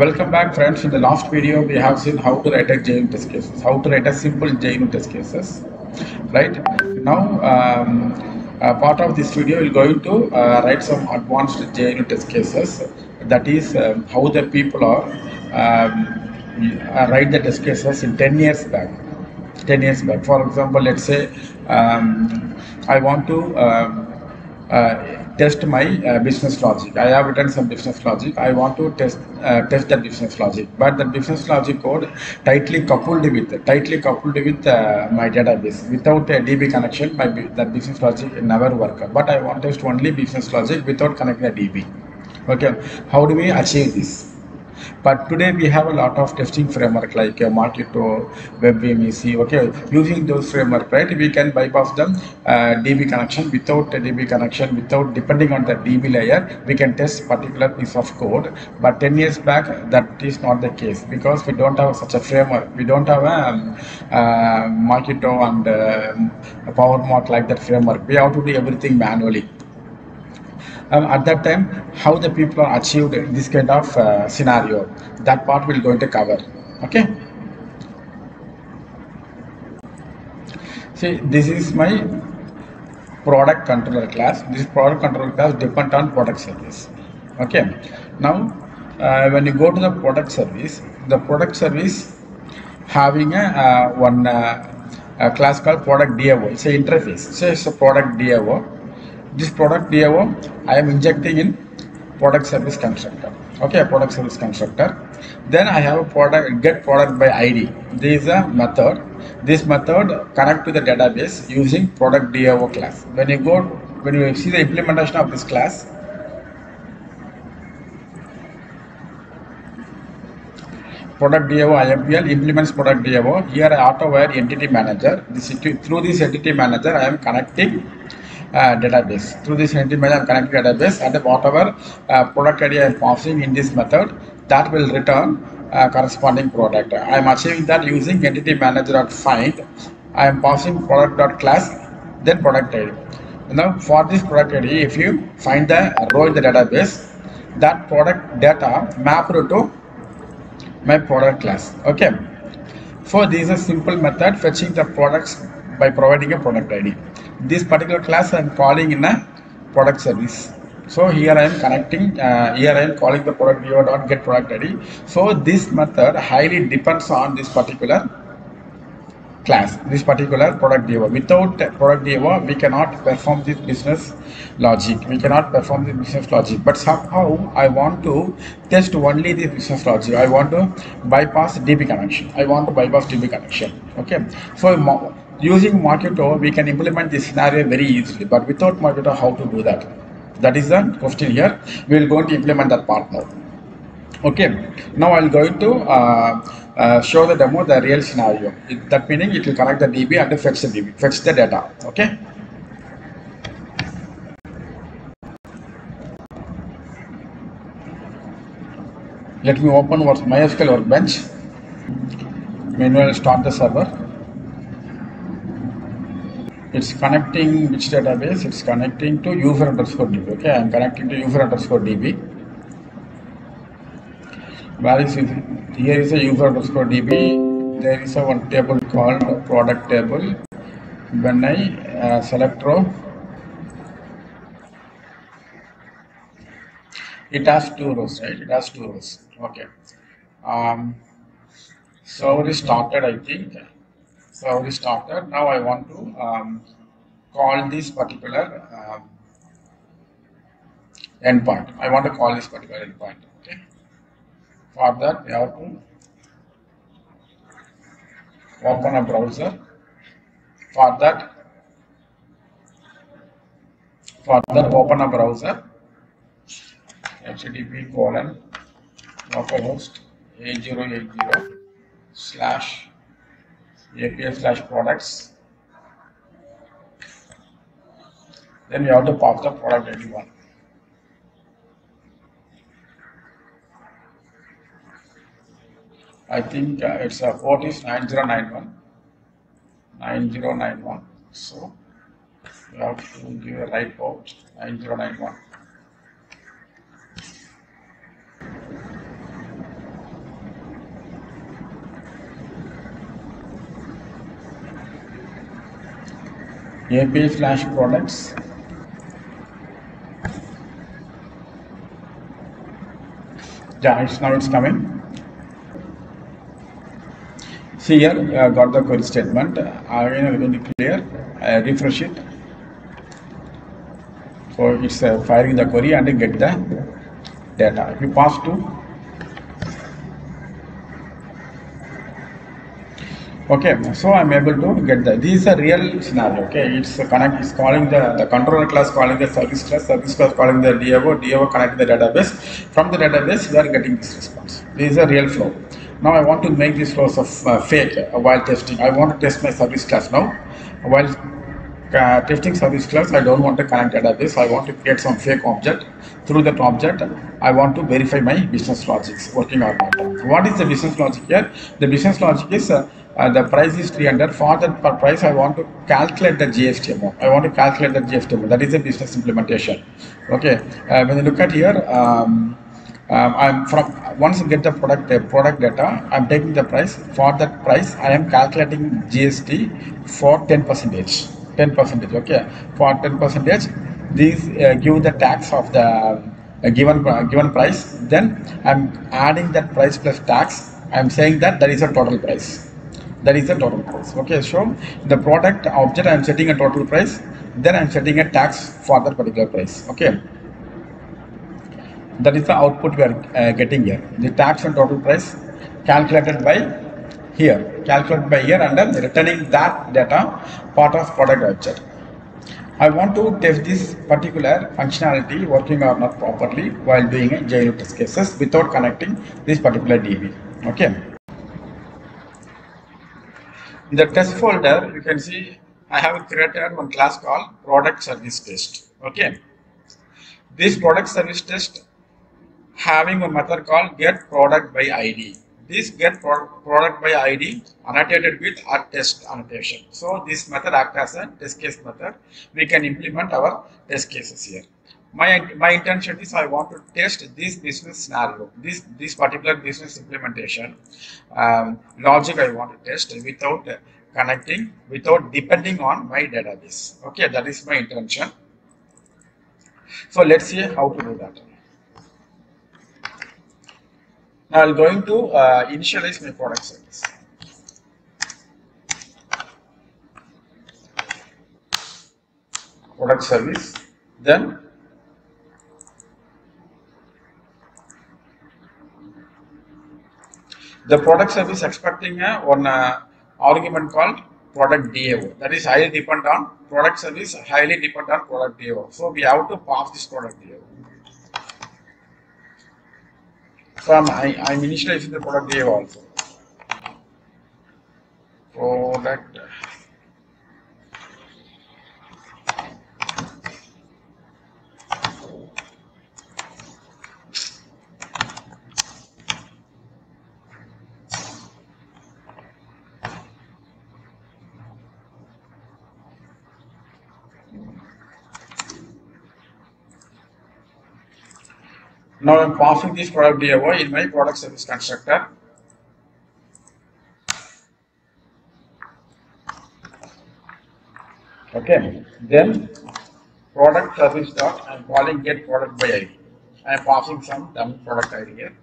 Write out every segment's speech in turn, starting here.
Welcome back friends. In the last video we have seen how to write a JUnit test cases, how to write a simple JUnit test cases. Right now, um, uh, part of this video we're going to uh, write some advanced JUnit test cases. That is um, how the people are um, uh, write the test cases in 10 years back. 10 years back. For example, let's say um, I want to um, uh, test my uh, business logic. I have written some business logic. I want to test uh, test that business logic, but the business logic code tightly coupled with tightly coupled with uh, my database. Without a DB connection, my that business logic never work. But I want to test only business logic without connecting the DB. Okay, how do we achieve this? But today we have a lot of testing framework like uh, Mockito, WebMEC. Okay, using those framework, right? We can bypass them uh, DB connection without a DB connection, without depending on the DB layer. We can test particular piece of code. But 10 years back, that is not the case because we don't have such a framework. We don't have a um, uh, Mockito and uh, like that framework. We have to do everything manually um, at that time how the people are achieved this kind of uh, scenario that part we're going to cover okay? See this is my product controller class. This product controller class depend on product service okay? Now uh, when you go to the product service the product service having a uh, one uh, class called product DAO a interface. So it's a product DAO this product DAO I am injecting in product service constructor. Okay, product service constructor. Then I have a product get product by ID. This is a method. This method connect to the database using product DAO class. When you go when you see the implementation of this class, product DAO IMPL implements product DAO. Here I auto wire entity manager. This through this entity manager I am connecting database. Through this entity manager I am connecting database and whatever uh, product ID I am passing in this method that will return uh, corresponding product. I am achieving that using entity manager find. I am passing product dot class then product ID. Now for this product ID if you find the row in the database that product data mapped to my product class okay for this is a simple method fetching the products by providing a product id this particular class i am calling in a product service so here i am connecting uh, here i am calling the product viewer dot get product id so this method highly depends on this particular class this particular product DAO. Without product DAO, we cannot perform this business logic. We cannot perform this business logic. But somehow I want to test only the business logic. I want to bypass DB connection. I want to bypass DB connection. Okay. So using Mockito, we can implement this scenario very easily. But without Mockito, how to do that? That is the question here. We will going to implement that part now. Okay. Now I'll going to uh, uh, show the demo the real scenario. It, that meaning it will connect the DB and fetch the DB, fetch the data. Okay. Let me open what MySQL workbench. Meanwhile, start the server. It's connecting which database? It's connecting to user underscore DB. Okay, I'm connecting to user underscore DB. Where is? Here is a user underscore DB. There is a one table called product table. When I uh, select row, it has two rows, right? It has two rows. Okay. Um, so already started, I think. So already started. Now I want to um, call this particular um, endpoint. I want to call this particular endpoint. Okay. For that, we have to open a browser. For that, for that, open a browser. http colon localhost 8080 slash API slash products. Then we have to pass the product ID one. I think uh, it's a port is 9091. 9091. So you have to give a right port 9091. API slash products. Yeah, it's now it's coming. See here, uh, got the query statement. Again, I'm going to clear, uh, refresh it. So it's uh, firing the query and get the data. If you pass to okay so i'm able to get that this is a real scenario okay? It's connect it's calling the the controller class calling the service class service class calling the DAO DAO connecting the database. From the database we are getting this response. This is a real flow. Now i want to make this flows of uh, fake uh, while testing. I want to test my service class now. While uh, testing service class i don't want to connect database. I want to create some fake object. Through that object i want to verify my business logics working or not what is the business logic here? The business logic is uh, uh, the price is 300 for that price i want to calculate the gst amount i want to calculate the gst amount that is a business implementation okay uh, when you look at here um, um, I'm from once you get the product uh, product data, I'm taking the price for that price. I am calculating GST for 10 percentage. 10 percentage. Okay, for 10 percentage, these uh, give the tax of the uh, given uh, given price. Then I'm adding that price plus tax. I'm saying that that is a total price. That is the total price. Okay, so the product object I'm setting a total price. Then I'm setting a tax for that particular price. Okay that is the output we are uh, getting here the tax and total price calculated by here calculated by here and then returning that data part of product object I want to test this particular functionality working or not properly while doing a JUnit test cases without connecting this particular DB. Okay. In the test folder, you can see I have created one class called product service test. Okay. This product service test having a method called get product by ID. This get pro product by ID annotated with our test annotation. So this method acts as a test case method. We can implement our test cases here. My, my intention is I want to test this business scenario, this, this particular business implementation um, logic I want to test without connecting, without depending on my database. Okay, that is my intention. So let's see how to do that. Now I'm going to uh, initialize my product service. Product service, then the product service expecting a one uh, argument called product DAO. That is highly depend on product service, highly depend on product DAO. So we have to pass this product DAO. So I, I'm initializing the product DAO also. Product. Now I'm passing this product DAO in my product service constructor. Okay, then product service dot I'm calling get product by ID. I'm passing some dumb product ID here.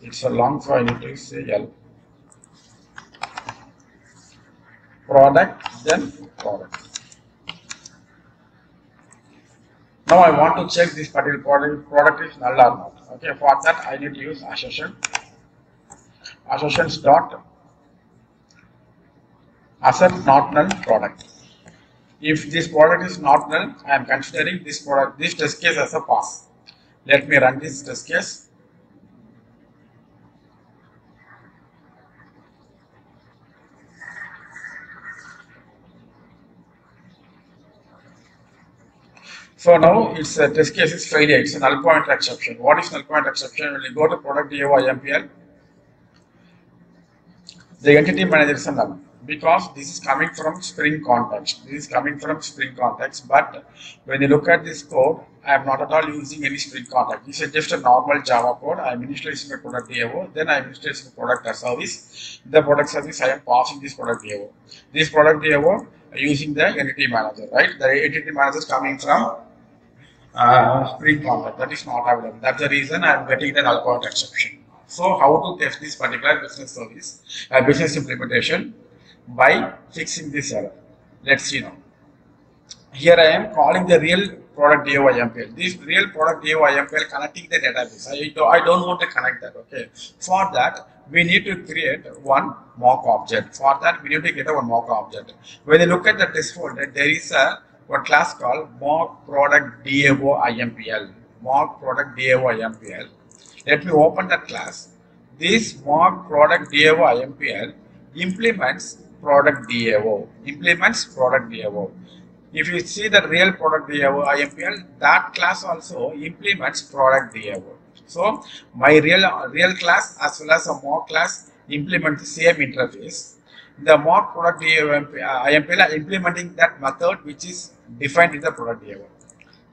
It's a long, so I need to say L. Product, then product. Now I want to check this particular product, is null or not. Okay, for that I need to use assertion. Assertions dot assert not null product. If this product is not null, I am considering this product, this test case as a pass. Let me run this test case. So now it's a test case is failure. It's a null pointer exception. What is null pointer exception? When you go to product DAO IMPL, the entity manager is a null because this is coming from Spring context. This is coming from Spring context. But when you look at this code, I am not at all using any Spring context. This is just a normal Java code. I am initializing a product DAO. Then I am initializing a product service. The product service, I am passing this product DAO. This product DAO using the entity manager, right? The entity manager is coming from uh, Compact. That is not available. That's the reason I am getting null point exception. So how to test this particular business service, uh, business implementation by fixing this error. Let's see now. Here I am calling the real product DAO IMPL. This real product DAO IMPL connecting the database. I, do, I don't want to connect that. Okay. For that, we need to create one mock object. For that, we need to create a one mock object. When you look at the test folder, there is a one class called mock product DAO IMPL. Mock product DAO IMPL. Let me open that class. This mock product DAO IMPL implements product DAO. Implements product DAO. If you see the real product DAO IMPL, that class also implements product DAO. So my real real class as well as a mock class implement the same interface. The mock product IMPL uh, are implementing that method which is defined in the product DAO.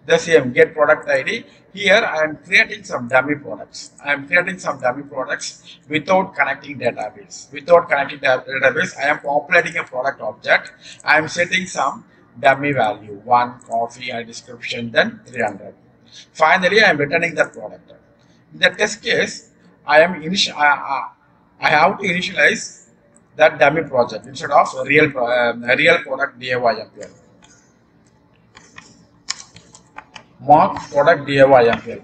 The same get product ID. Here I am creating some dummy products. I am creating some dummy products without connecting database. Without connecting database, I am populating a product object. I am setting some dummy value, one coffee and description, then 300. Finally, I am returning the product. In the test case, I am initial, I, I have to initialize that dummy project instead of real uh, real product DIY DAY mock product DAY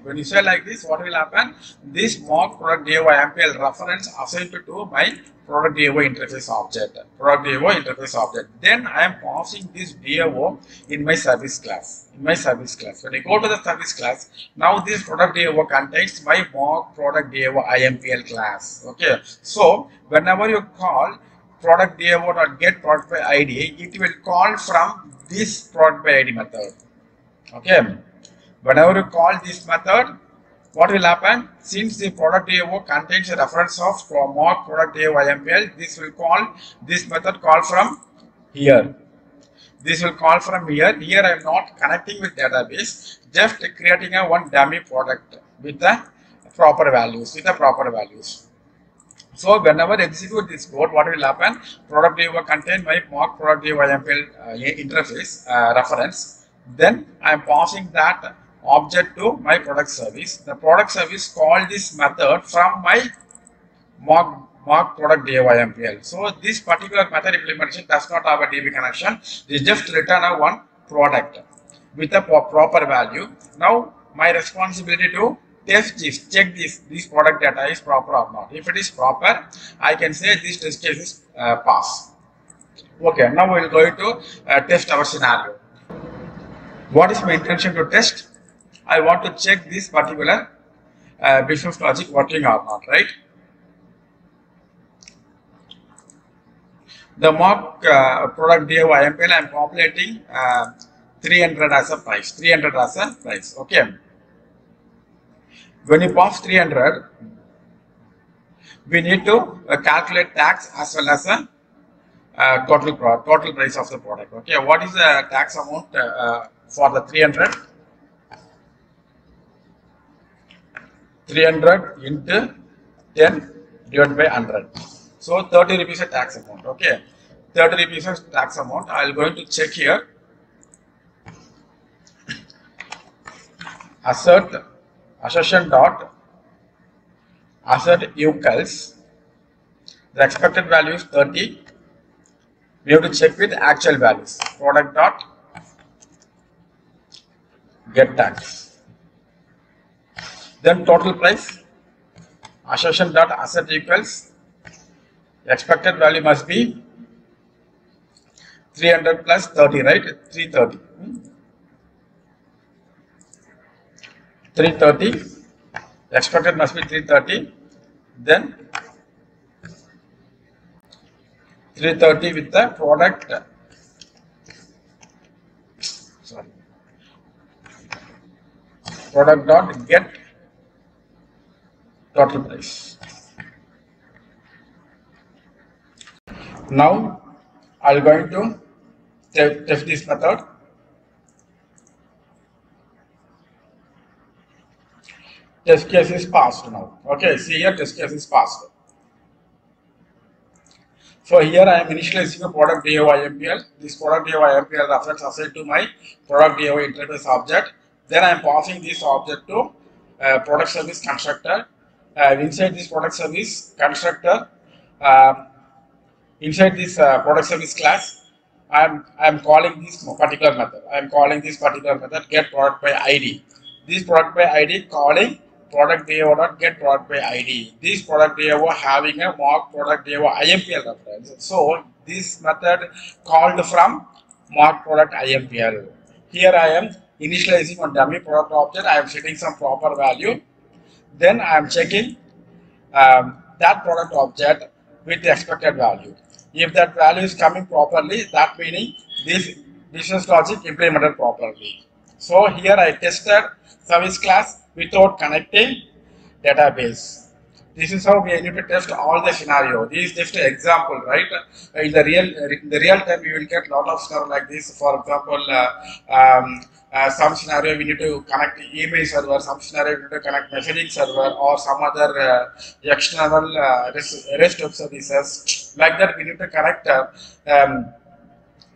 When you say like this, what will happen? This mock product DAY reference assigned to my product DAO interface object, product DAO interface object. Then I am passing this DAO in my service class, in my service class. When I go to the service class, now this product DAO contains my mock product DAO IMPL class. Okay, so whenever you call product DAO or get product by ID, it will call from this product by ID method. Okay, whenever you call this method, what will happen? Since the product DAO contains a reference of mock product DAO IMPL, this will call this method call from here. This will call from here. Here I am not connecting with database, just creating a one dummy product with the proper values, with the proper values. So whenever execute this code, what will happen? Product DAO contain my mock product DAO IMPL uh, interface uh, reference. Then I am passing that object to my product service. The product service call this method from my mock, mock product DAY So this particular method implementation does not have a DB connection. They just return a one product with a proper value. Now my responsibility to test this, check this, this product data is proper or not. If it is proper, I can say this test case is uh, pass. Okay, now we will go to uh, test our scenario. What is my intention to test? I want to check this particular uh, business logic working or not, right? The mock uh, product DAO I am populating uh, 300 as a price, 300 as a price, okay? When you pass 300, we need to uh, calculate tax as well as a uh, total total price of the product. Okay, what is the tax amount uh, uh for the 300? 300 into 10 divided by 100. So 30 rupees a tax amount. Okay. 30 rupees a tax amount. I am going to check here. Assert assertion dot assert equals the expected value is 30. We have to check with actual values. Product dot get tax. Then total price assertion dot asset equals expected value must be 300 plus 30 right? 330 hmm? 330 expected must be 330 then 330 with the product sorry product dot get total price. Now I'm going to test this method. Test case is passed now. Okay, see here test case is passed. So here I am initializing a product DAO IMPL. This product DAO IMPL reference assigned to my product DAO interface object. Then I am passing this object to uh, product service constructor. Uh, inside this product service constructor, um, inside this uh, product service class, I am I am calling this particular method. I am calling this particular method get product by ID. This product by ID calling product DAO dot get product by ID. This product DAO having a mock product DAO IMPL reference. So this method called from mock product IMPL. Here I am initializing on dummy product object. I am setting some proper value. Then I am checking um, that product object with the expected value. If that value is coming properly, that meaning this business logic implemented properly. So here I tested service class without connecting database. This is how we need to test all the scenario. This is just an example, right? In the real in the real time, we will get a lot of stuff like this. For example, uh, um, uh, some scenario we need to connect email server, some scenario we need to connect messaging server or some other uh, external uh, REST, web services. Like that, we need to connect uh, um,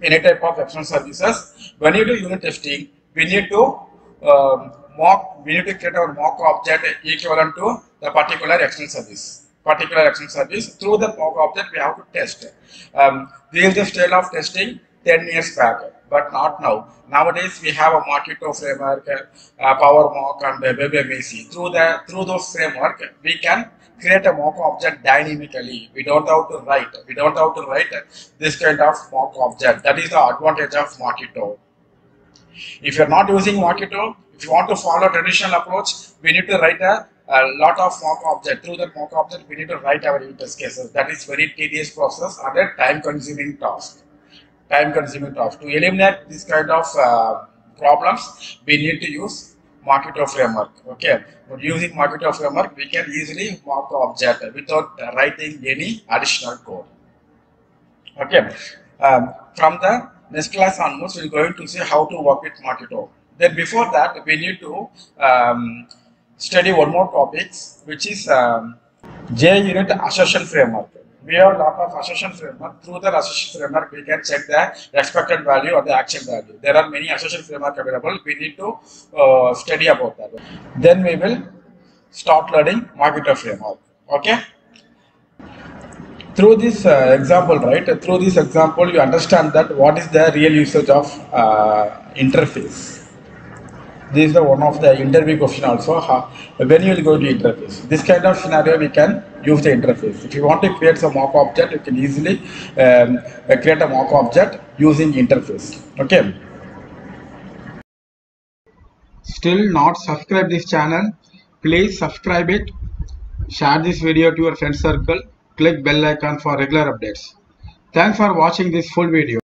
any type of external services. When you do unit testing, we need to um, mock, we need to create our mock object equivalent to the particular action service. Particular action service. Through the mock object, we have to test. Um, this is the style of testing 10 years back, but not now. Nowadays, we have a Mockito framework, uh, Power Mock, and uh. Through the through those framework, we can create a mock object dynamically. We don't have to write. We don't have to write this kind of mock object. That is the advantage of Mockito. If you're not using Mockito, if you want to follow traditional approach, we need to write a, a lot of mock object. Through that mock object, we need to write our test cases. That is very tedious process and a time-consuming task. Time-consuming task. To eliminate this kind of uh, problems, we need to use Mockito framework. Okay, but using Mockito framework, we can easily mock object without writing any additional code. Okay, um, from the next class onwards, we're going to see how to work with Mockito. Then before that, we need to um, study one more topics, which is um, JUnit assertion framework. We have a lot of assertion framework. Through the assertion framework, we can check the expected value or the action value. There are many assertion framework available. We need to uh, study about that. Then we will start learning Mockito framework. Okay through this uh, example, right? Through this example, you understand that what is the real usage of uh, interface. This is the one of the interview question also. When you will go to interface, this kind of scenario we can use the interface. If you want to create some mock object, you can easily um, create a mock object using interface. Okay. Still not subscribe this channel? Please subscribe it. Share this video to your friend circle click bell icon for regular updates. Thanks for watching this full video.